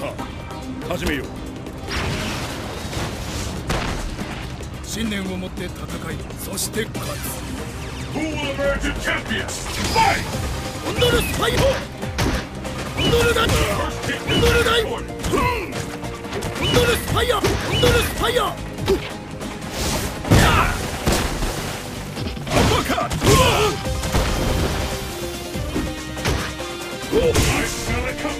さあ始めよう信念を持って戦いそして勝つ Who will emerge a champion? Fight! ホンドルスパイホホンドルダイホンドルダイホンドルスパイヤホンドルスパイヤ Uppercut! I smell a comeback! The Senior Brawl! The Senior Brawl! ホンドルダイホンドルダイホンドルスパイヤホンドル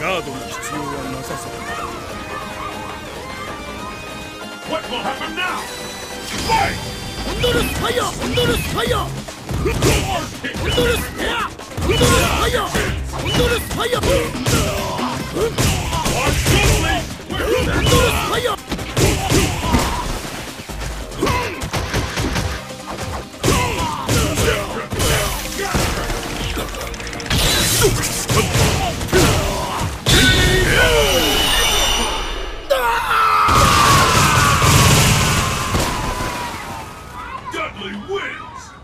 ガードの必要はなさそうだ What will happen now? Fight! ホンドルスファイヤー Bradley wins!